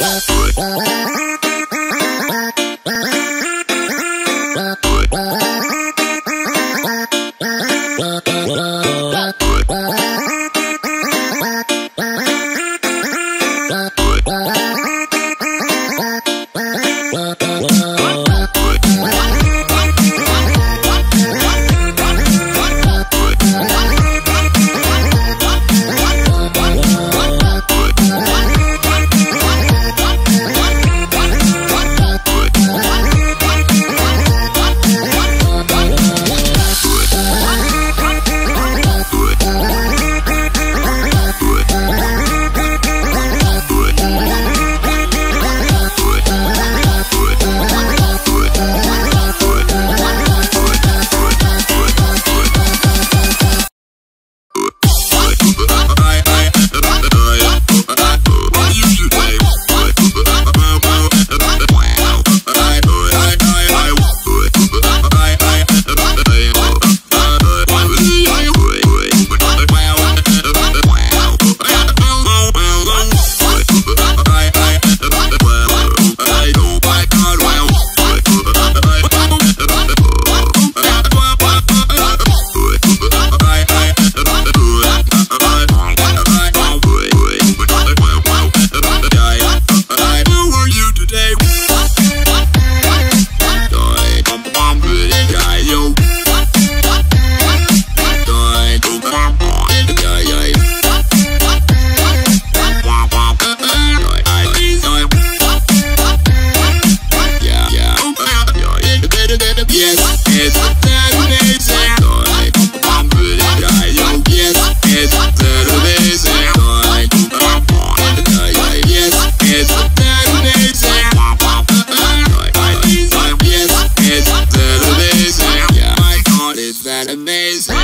Bye. that amazing.